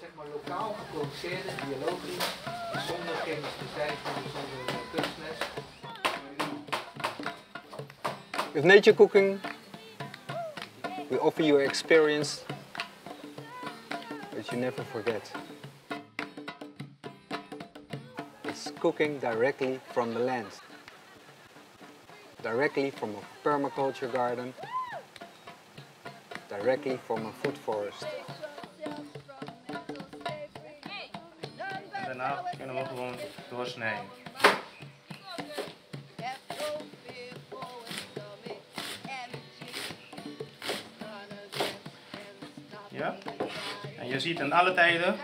zeg maar lokaal geproduceerde, zonder chemische bestrijdingsmiddelen, zonder kunstmest. With nature cooking, we offer you an experience that you never forget. It's cooking directly from the land, directly from a permaculture garden, directly from a food forest. Daarna kunnen we gewoon doorsnijden. Ja? En je ziet in alle tijden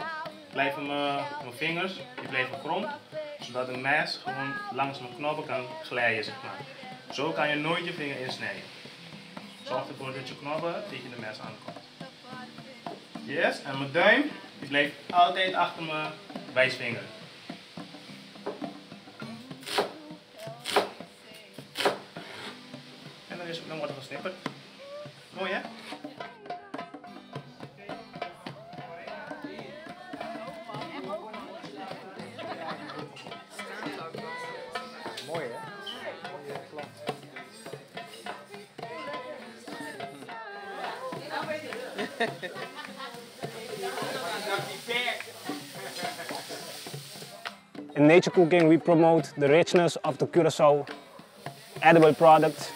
blijven mijn, mijn vingers die blijven krom, zodat de mes gewoon langs mijn knoppen kan glijden, zeg maar. Zo kan je nooit je vinger insnijden. Zorg ervoor dat je knoppen tegen de mes aankomt. Yes, en mijn duim die blijft altijd achter mijn wijsvinger. En dan, is, dan wordt er gesnipperd. Mooi hè? Mooi hè? In nature cooking, we promote the richness of the Curacao edible product.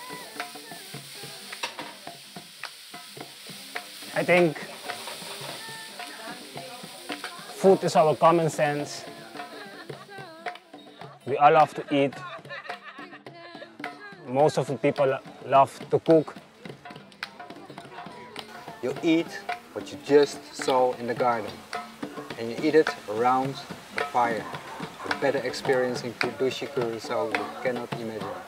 I think food is our common sense. We all love to eat. Most of the people love to cook. You eat what you just saw in the garden and you eat it around the fire. Better experience in Dushi Curacao you cannot imagine.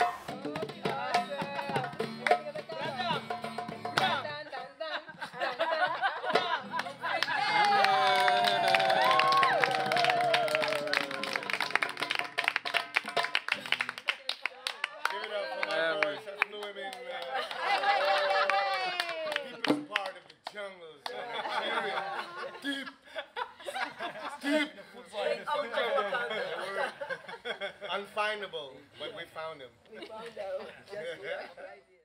Unfindable, but we found him. We found out. That's right.